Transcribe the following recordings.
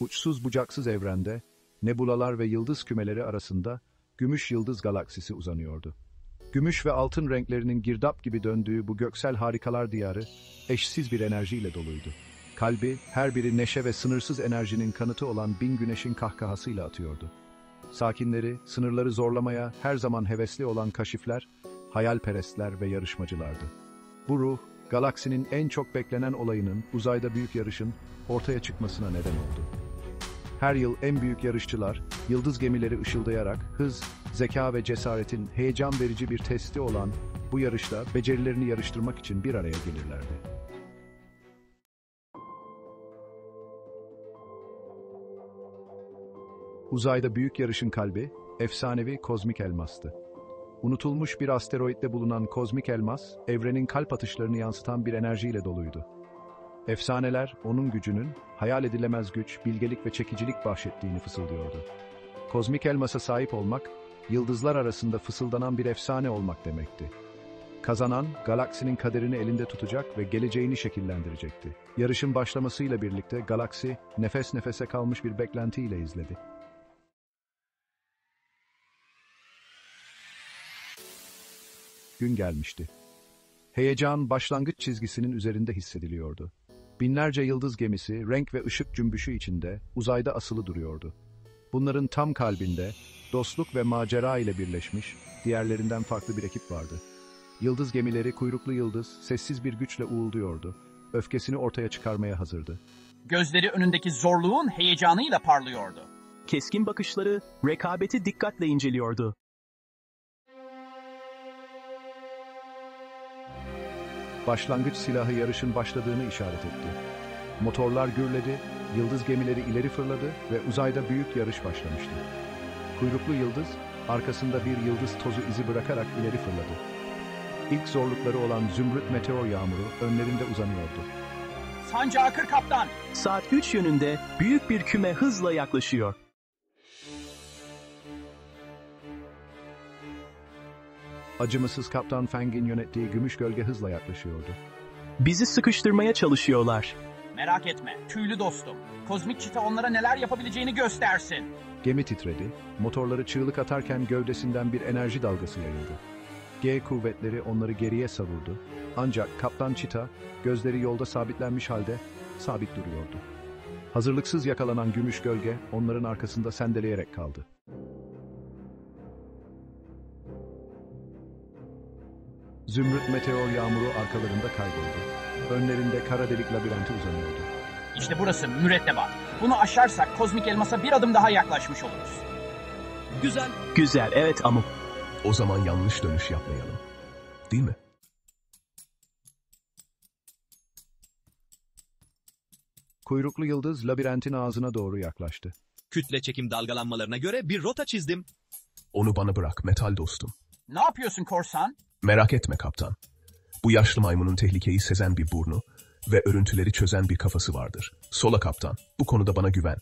Uçsuz bucaksız evrende, nebulalar ve yıldız kümeleri arasında Gümüş Yıldız galaksisi uzanıyordu. Gümüş ve altın renklerinin girdap gibi döndüğü bu göksel harikalar diyarı eşsiz bir enerjiyle doluydu. Kalbi her biri neşe ve sınırsız enerjinin kanıtı olan bin güneşin kahkahasıyla atıyordu. Sakinleri, sınırları zorlamaya her zaman hevesli olan kaşifler, hayalperestler ve yarışmacılardı. Bu ruh, galaksinin en çok beklenen olayının, uzayda büyük yarışın ortaya çıkmasına neden oldu. Her yıl en büyük yarışçılar, yıldız gemileri ışıldayarak hız, zeka ve cesaretin heyecan verici bir testi olan bu yarışta becerilerini yarıştırmak için bir araya gelirlerdi. Uzayda büyük yarışın kalbi, efsanevi kozmik elmastı. Unutulmuş bir asteroitte bulunan kozmik elmas, evrenin kalp atışlarını yansıtan bir enerjiyle doluydu. Efsaneler, onun gücünün, hayal edilemez güç, bilgelik ve çekicilik bahşettiğini fısıldıyordu. Kozmik elmasa sahip olmak, yıldızlar arasında fısıldanan bir efsane olmak demekti. Kazanan, galaksinin kaderini elinde tutacak ve geleceğini şekillendirecekti. Yarışın başlamasıyla birlikte galaksi, nefes nefese kalmış bir beklentiyle izledi. Gün gelmişti. Heyecan başlangıç çizgisinin üzerinde hissediliyordu. Binlerce yıldız gemisi renk ve ışık cümbüşü içinde uzayda asılı duruyordu. Bunların tam kalbinde dostluk ve macera ile birleşmiş diğerlerinden farklı bir ekip vardı. Yıldız gemileri kuyruklu yıldız sessiz bir güçle uğulduyordu. Öfkesini ortaya çıkarmaya hazırdı. Gözleri önündeki zorluğun heyecanıyla parlıyordu. Keskin bakışları rekabeti dikkatle inceliyordu. Başlangıç silahı yarışın başladığını işaret etti. Motorlar gürledi, yıldız gemileri ileri fırladı ve uzayda büyük yarış başlamıştı. Kuyruklu yıldız, arkasında bir yıldız tozu izi bırakarak ileri fırladı. İlk zorlukları olan zümrüt meteor yağmuru önlerinde uzanıyordu. Sancağı kır kaptan. Saat 3 yönünde büyük bir küme hızla yaklaşıyor. Acımasız Kaptan Fang'in yönettiği gümüş gölge hızla yaklaşıyordu. Bizi sıkıştırmaya çalışıyorlar. Merak etme, tüylü dostum. Kozmik çita onlara neler yapabileceğini göstersin. Gemi titredi, motorları çığlık atarken gövdesinden bir enerji dalgası yayıldı. G kuvvetleri onları geriye savurdu. Ancak Kaptan Çita, gözleri yolda sabitlenmiş halde sabit duruyordu. Hazırlıksız yakalanan gümüş gölge onların arkasında sendeleyerek kaldı. Zümrüt meteor yağmuru arkalarında kayboldu. Önlerinde kara delik labirenti uzanıyordu. İşte burası mürettebat. Bunu aşarsak kozmik elmasa bir adım daha yaklaşmış oluruz. Güzel. Güzel, evet Amuk. O zaman yanlış dönüş yapmayalım. Değil mi? Kuyruklu yıldız labirentin ağzına doğru yaklaştı. Kütle çekim dalgalanmalarına göre bir rota çizdim. Onu bana bırak metal dostum. Ne yapıyorsun korsan? Merak etme kaptan. Bu yaşlı maymunun tehlikeyi sezen bir burnu ve örüntüleri çözen bir kafası vardır. Sola kaptan. Bu konuda bana güven.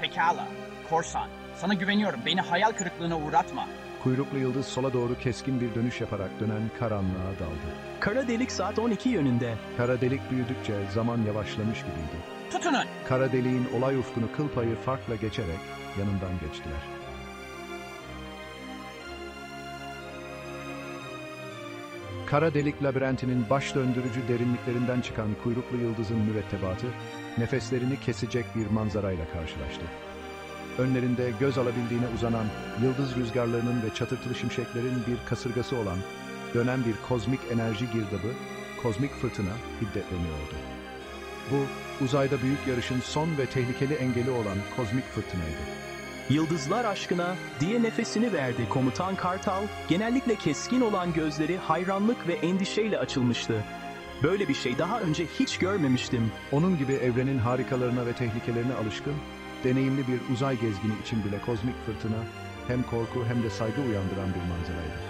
Pekala. Korsan. Sana güveniyorum. Beni hayal kırıklığına uğratma. Kuyruklu yıldız sola doğru keskin bir dönüş yaparak dönen karanlığa daldı. Kara delik saat 12 yönünde. Kara delik büyüdükçe zaman yavaşlamış gibiydi. Tutunun. Kara deliğin olay ufkunu kıl payı farkla geçerek yanından geçtiler. Kara delik labirentinin baş döndürücü derinliklerinden çıkan kuyruklu yıldızın mürettebatı, nefeslerini kesecek bir manzarayla karşılaştı. Önlerinde göz alabildiğine uzanan yıldız rüzgarlarının ve çatırtılı şimşeklerin bir kasırgası olan dönen bir kozmik enerji girdabı, kozmik fırtına hiddetleniyordu. Bu, uzayda büyük yarışın son ve tehlikeli engeli olan kozmik fırtınaydı. Yıldızlar aşkına diye nefesini verdi komutan Kartal, genellikle keskin olan gözleri hayranlık ve endişeyle açılmıştı. Böyle bir şey daha önce hiç görmemiştim. Onun gibi evrenin harikalarına ve tehlikelerine alışkın, deneyimli bir uzay gezgini için bile kozmik fırtına hem korku hem de saygı uyandıran bir manzaraydı.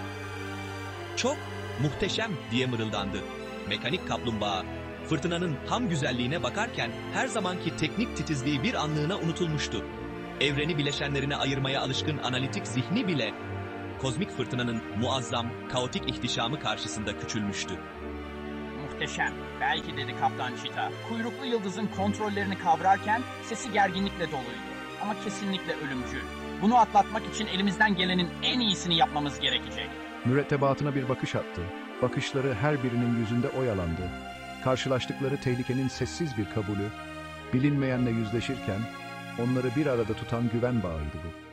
Çok muhteşem diye mırıldandı. Mekanik kaplumbağa fırtınanın tam güzelliğine bakarken her zamanki teknik titizliği bir anlığına unutulmuştu. Evreni bileşenlerine ayırmaya alışkın analitik zihni bile kozmik fırtınanın muazzam, kaotik ihtişamı karşısında küçülmüştü. Muhteşem. Belki dedi Kaptan Cheetah. Kuyruklu yıldızın kontrollerini kavrarken sesi gerginlikle doluydu. Ama kesinlikle ölümcül. Bunu atlatmak için elimizden gelenin en iyisini yapmamız gerekecek. Mürettebatına bir bakış attı. Bakışları her birinin yüzünde oyalandı. Karşılaştıkları tehlikenin sessiz bir kabulü, bilinmeyenle yüzleşirken onları bir arada tutan güven bağıydı bu.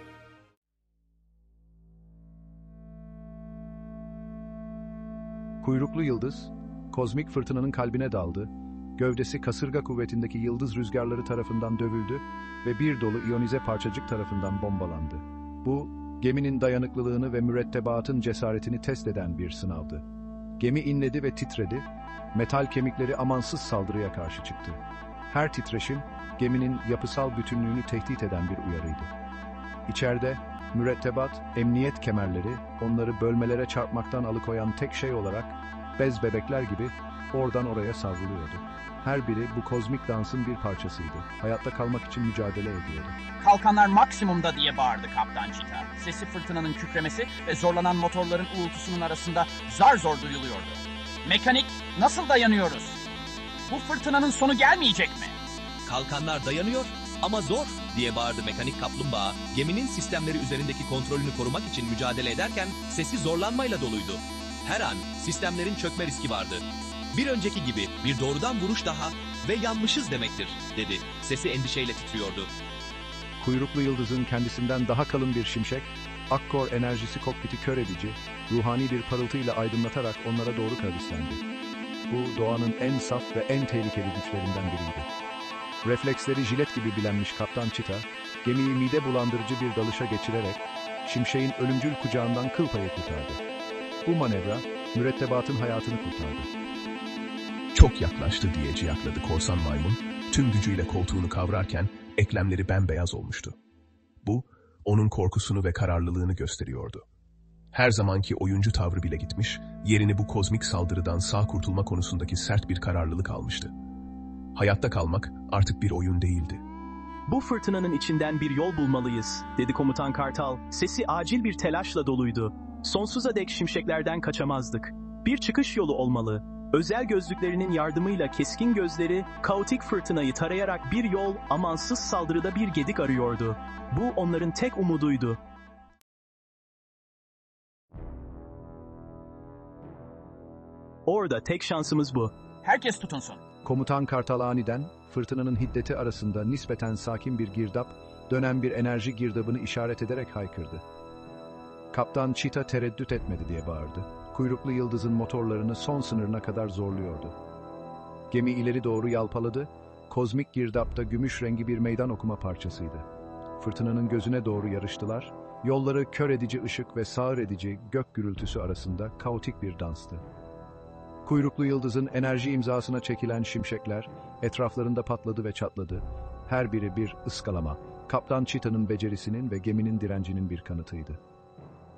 Kuyruklu yıldız, kozmik fırtınanın kalbine daldı, gövdesi kasırga kuvvetindeki yıldız rüzgarları tarafından dövüldü ve bir dolu iyonize parçacık tarafından bombalandı. Bu, geminin dayanıklılığını ve mürettebatın cesaretini test eden bir sınavdı. Gemi inledi ve titredi, metal kemikleri amansız saldırıya karşı çıktı. Her titreşim, geminin yapısal bütünlüğünü tehdit eden bir uyarıydı. İçeride, mürettebat, emniyet kemerleri, onları bölmelere çarpmaktan alıkoyan tek şey olarak, bez bebekler gibi oradan oraya savruluyordu. Her biri bu kozmik dansın bir parçasıydı. Hayatta kalmak için mücadele ediyordu. Kalkanlar maksimumda diye bağırdı Kaptan Cheetah. Sesi fırtınanın kükremesi ve zorlanan motorların uğultusunun arasında zar zor duyuluyordu. Mekanik, nasıl dayanıyoruz? Bu fırtınanın sonu gelmeyecek mi? Kalkanlar dayanıyor ama zor diye bağırdı mekanik kaplumbağa. Geminin sistemleri üzerindeki kontrolünü korumak için mücadele ederken sesi zorlanmayla doluydu. Her an sistemlerin çökme riski vardı. Bir önceki gibi bir doğrudan vuruş daha ve yanmışız demektir dedi. Sesi endişeyle titriyordu. Kuyruklu yıldızın kendisinden daha kalın bir şimşek, Akkor enerjisi kokpiti kör edici, ruhani bir parıltıyla aydınlatarak onlara doğru kavişlendi. Bu doğanın en saf ve en tehlikeli güçlerinden biriydi. Refleksleri jilet gibi bilenmiş Kaptan Çita, gemiyi mide bulandırıcı bir dalışa geçirerek şimşeğin ölümcül kucağından kıl payı kurtardı. Bu manevra mürettebatın hayatını kurtardı. Çok yaklaştı diye ciyakladı korsan maymun, tüm gücüyle koltuğunu kavrarken eklemleri bembeyaz olmuştu. Bu, onun korkusunu ve kararlılığını gösteriyordu. Her zamanki oyuncu tavrı bile gitmiş, yerini bu kozmik saldırıdan sağ kurtulma konusundaki sert bir kararlılık almıştı. Hayatta kalmak artık bir oyun değildi. Bu fırtınanın içinden bir yol bulmalıyız, dedi komutan Kartal. Sesi acil bir telaşla doluydu. Sonsuza dek şimşeklerden kaçamazdık. Bir çıkış yolu olmalı. Özel gözlüklerinin yardımıyla keskin gözleri, kaotik fırtınayı tarayarak bir yol, amansız saldırıda bir gedik arıyordu. Bu onların tek umuduydu. Orada tek şansımız bu. Herkes tutunsun. Komutan Kartal aniden, fırtınanın hiddeti arasında nispeten sakin bir girdap, dönen bir enerji girdabını işaret ederek haykırdı. Kaptan Cheetah tereddüt etmedi diye bağırdı. Kuyruklu yıldızın motorlarını son sınırına kadar zorluyordu. Gemi ileri doğru yalpaladı, kozmik girdapta gümüş rengi bir meydan okuma parçasıydı. Fırtınanın gözüne doğru yarıştılar, yolları kör edici ışık ve sağır edici gök gürültüsü arasında kaotik bir danstı. Kuyruklu yıldızın enerji imzasına çekilen şimşekler etraflarında patladı ve çatladı. Her biri bir ıskalama. Kaptan Cheetah'ın becerisinin ve geminin direncinin bir kanıtıydı.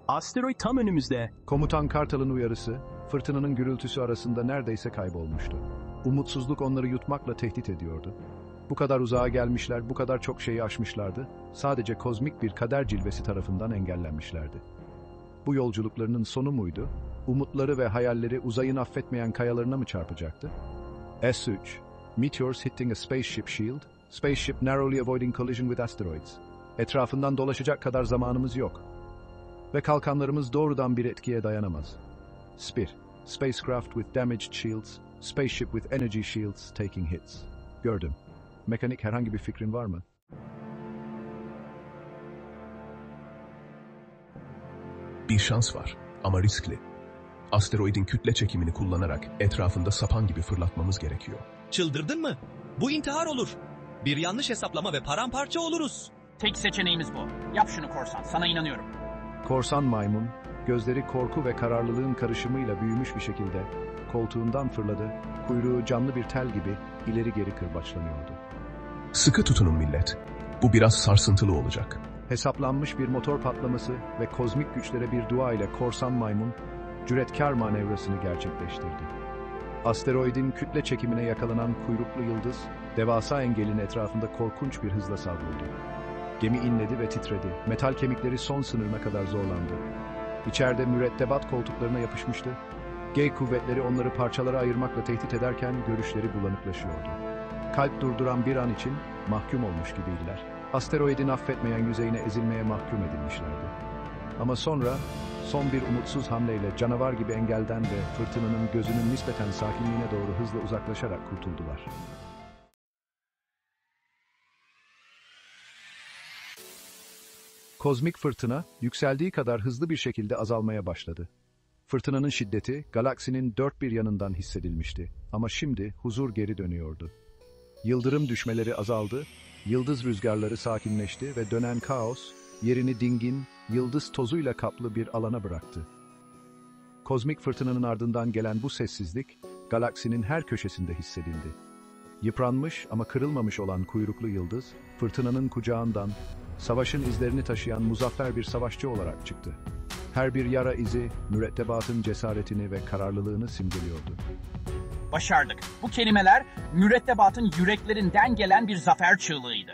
Asteroid tam önümüzde. Komutan Kartal'ın uyarısı, fırtınanın gürültüsü arasında neredeyse kaybolmuştu. Umutsuzluk onları yutmakla tehdit ediyordu. Bu kadar uzağa gelmişler, bu kadar çok şeyi aşmışlardı. Sadece kozmik bir kader cilvesi tarafından engellenmişlerdi. Bu yolculuklarının sonu muydu? Umutları ve hayalleri uzayın affetmeyen kayalarına mı çarpacaktı? S3. Meteors hitting a spaceship shield. Spaceship narrowly avoiding collision with asteroids. Etrafından dolaşacak kadar zamanımız yok. Ve kalkanlarımız doğrudan bir etkiye dayanamaz. Spir. Spacecraft with damaged shields. Spaceship with energy shields taking hits. Gördüm. Mekanik herhangi bir fikrin var mı? Bir şans var ama riskli. Asteroidin kütle çekimini kullanarak etrafında sapan gibi fırlatmamız gerekiyor. Çıldırdın mı? Bu intihar olur. Bir yanlış hesaplama ve paramparça oluruz. Tek seçeneğimiz bu. Yap şunu korsan, sana inanıyorum. Korsan maymun, gözleri korku ve kararlılığın karışımıyla büyümüş bir şekilde koltuğundan fırladı, kuyruğu canlı bir tel gibi ileri geri kırbaçlanıyordu. Sıkı tutunun millet. Bu biraz sarsıntılı olacak. Hesaplanmış bir motor patlaması ve kozmik güçlere bir dua ile korsan maymun, cüretkar manevrasını gerçekleştirdi. Asteroidin kütle çekimine yakalanan kuyruklu yıldız, devasa engelin etrafında korkunç bir hızla savruldu. Gemi inledi ve titredi. Metal kemikleri son sınırına kadar zorlandı. İçeride mürettebat koltuklarına yapışmıştı. G kuvvetleri onları parçalara ayırmakla tehdit ederken görüşleri bulanıklaşıyordu. Kalp durduran bir an için mahkum olmuş gibiydiler. Asteroidin affetmeyen yüzeyine ezilmeye mahkum edilmişlerdi. Ama sonra son bir umutsuz hamleyle canavar gibi engelden ve fırtınanın gözünün nispeten sakinliğine doğru hızla uzaklaşarak kurtuldular. Kozmik fırtına yükseldiği kadar hızlı bir şekilde azalmaya başladı. Fırtınanın şiddeti galaksinin dört bir yanından hissedilmişti ama şimdi huzur geri dönüyordu. Yıldırım düşmeleri azaldı, yıldız rüzgarları sakinleşti ve dönen kaos yerini dingin, yıldız tozuyla kaplı bir alana bıraktı. Kozmik fırtınanın ardından gelen bu sessizlik galaksinin her köşesinde hissedildi. Yıpranmış ama kırılmamış olan kuyruklu yıldız, fırtınanın kucağından, savaşın izlerini taşıyan muzaffer bir savaşçı olarak çıktı. Her bir yara izi, mürettebatın cesaretini ve kararlılığını simgeliyordu. Başardık. Bu kelimeler mürettebatın yüreklerinden gelen bir zafer çığlığıydı.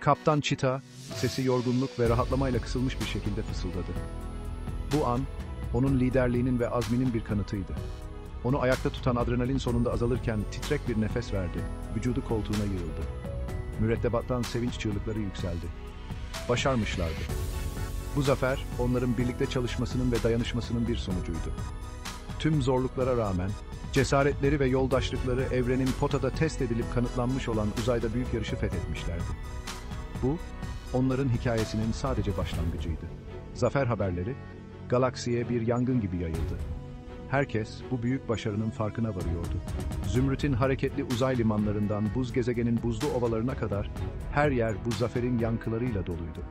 Kaptan Çita, sesi yorgunluk ve rahatlamayla kısılmış bir şekilde fısıldadı. Bu an, onun liderliğinin ve azminin bir kanıtıydı. Onu ayakta tutan adrenalin sonunda azalırken titrek bir nefes verdi, vücudu koltuğuna yığıldı. Mürettebattan sevinç çığlıkları yükseldi. Başarmışlardı. Bu zafer, onların birlikte çalışmasının ve dayanışmasının bir sonucuydu. Tüm zorluklara rağmen, cesaretleri ve yoldaşlıkları evrenin potada test edilip kanıtlanmış olan uzayda büyük yarışı fethetmişlerdi. Bu, onların hikayesinin sadece başlangıcıydı. Zafer haberleri, galaksiye bir yangın gibi yayıldı. Herkes bu büyük başarının farkına varıyordu. Zümrüt'ün hareketli uzay limanlarından buz gezegenin buzlu ovalarına kadar her yer bu zaferin yankılarıyla doluydu.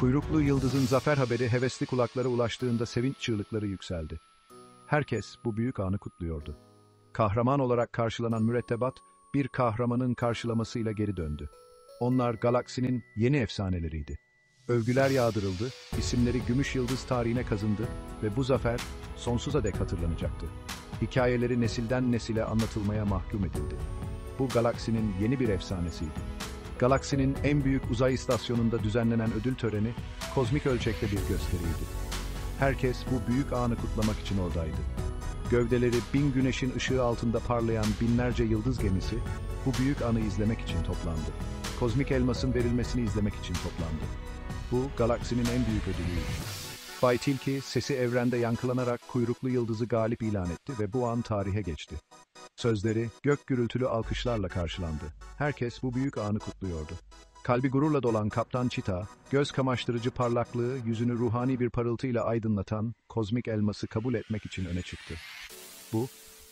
Kuyruklu yıldızın zafer haberi hevesli kulaklara ulaştığında sevinç çığlıkları yükseldi. Herkes bu büyük anı kutluyordu. Kahraman olarak karşılanan mürettebat, bir kahramanın karşılamasıyla geri döndü. Onlar galaksinin yeni efsaneleriydi. Övgüler yağdırıldı, isimleri gümüş yıldız tarihine kazındı ve bu zafer sonsuza dek hatırlanacaktı. Hikayeleri nesilden nesile anlatılmaya mahkum edildi. Bu galaksinin yeni bir efsanesiydi. Galaksinin en büyük uzay istasyonunda düzenlenen ödül töreni, kozmik ölçekte bir gösteriydi. Herkes bu büyük anı kutlamak için oradaydı. Gövdeleri bin güneşin ışığı altında parlayan binlerce yıldız gemisi, bu büyük anı izlemek için toplandı. Kozmik elmasın verilmesini izlemek için toplandı. Bu, galaksinin en büyük ödülüydü. Bay Tilki, sesi evrende yankılanarak kuyruklu yıldızı galip ilan etti ve bu an tarihe geçti. Sözleri gök gürültülü alkışlarla karşılandı. Herkes bu büyük anı kutluyordu. Kalbi gururla dolan Kaptan Çita, göz kamaştırıcı parlaklığı yüzünü ruhani bir parıltıyla aydınlatan kozmik elması kabul etmek için öne çıktı. Bu,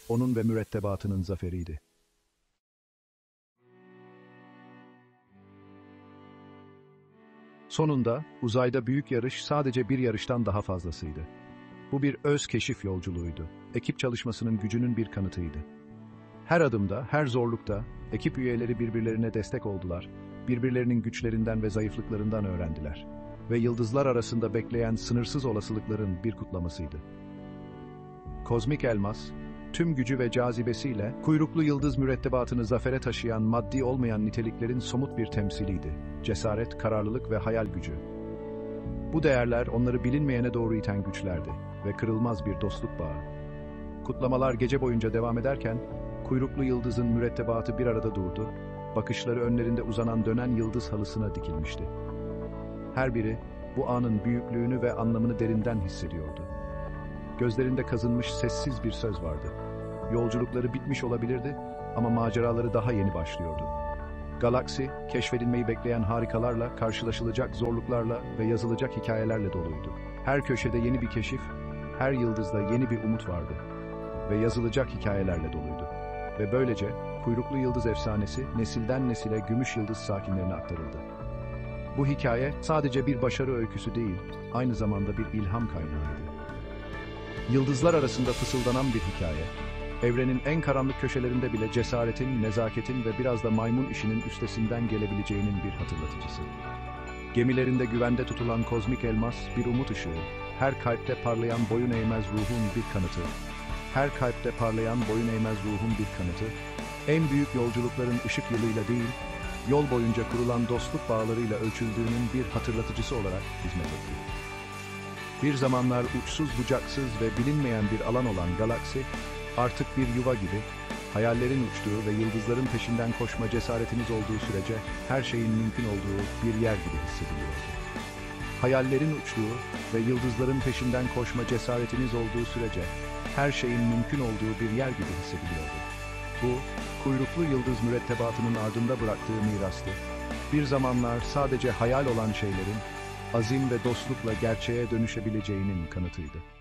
onun ve mürettebatının zaferiydi. Sonunda uzayda büyük yarış sadece bir yarıştan daha fazlasıydı. Bu bir öz keşif yolculuğuydu. Ekip çalışmasının gücünün bir kanıtıydı. Her adımda, her zorlukta ekip üyeleri birbirlerine destek oldular. Birbirlerinin güçlerinden ve zayıflıklarından öğrendiler. Ve yıldızlar arasında bekleyen sınırsız olasılıkların bir kutlamasıydı. Kozmik Elmas, tüm gücü ve cazibesiyle kuyruklu yıldız mürettebatını zafere taşıyan maddi olmayan niteliklerin somut bir temsiliydi. Cesaret, kararlılık ve hayal gücü. Bu değerler onları bilinmeyene doğru iten güçlerdi ve kırılmaz bir dostluk bağı. Kutlamalar gece boyunca devam ederken, kuyruklu yıldızın mürettebatı bir arada durdu, bakışları önlerinde uzanan dönen yıldız halısına dikilmişti. Her biri bu anın büyüklüğünü ve anlamını derinden hissediyordu. Gözlerinde kazınmış sessiz bir söz vardı. Yolculukları bitmiş olabilirdi ama maceraları daha yeni başlıyordu. Galaksi, keşfedilmeyi bekleyen harikalarla, karşılaşılacak zorluklarla ve yazılacak hikayelerle doluydu. Her köşede yeni bir keşif, her yıldızda yeni bir umut vardı ve yazılacak hikayelerle doluydu. Ve böylece kuyruklu yıldız efsanesi nesilden nesile gümüş yıldız sakinlerine aktarıldı. Bu hikaye sadece bir başarı öyküsü değil, aynı zamanda bir ilham kaynağıydı. Yıldızlar arasında fısıldanan bir hikaye, evrenin en karanlık köşelerinde bile cesaretin, nezaketin ve biraz da maymun işinin üstesinden gelebileceğinin bir hatırlatıcısı. Gemilerinde güvende tutulan kozmik elmas bir umut ışığı, her kalpte parlayan boyun eğmez ruhun bir kanıtı, her kalpte parlayan boyun eğmez ruhun bir kanıtı, en büyük yolculukların ışık yılıyla değil, yol boyunca kurulan dostluk bağlarıyla ölçüldüğünün bir hatırlatıcısı olarak hizmet etti. Bir zamanlar uçsuz bucaksız ve bilinmeyen bir alan olan galaksi, artık bir yuva gibi, hayallerin uçtuğu ve yıldızların peşinden koşma cesaretiniz olduğu sürece her şeyin mümkün olduğu bir yer gibi hissediliyordu. Hayallerin uçtuğu ve yıldızların peşinden koşma cesaretiniz olduğu sürece her şeyin mümkün olduğu bir yer gibi hissediliyordu. Bu, kuyruklu yıldız mürettebatının ardında bıraktığı mirastı. Bir zamanlar sadece hayal olan şeylerin, azim ve dostlukla gerçeğe dönüşebileceğinin kanıtıydı.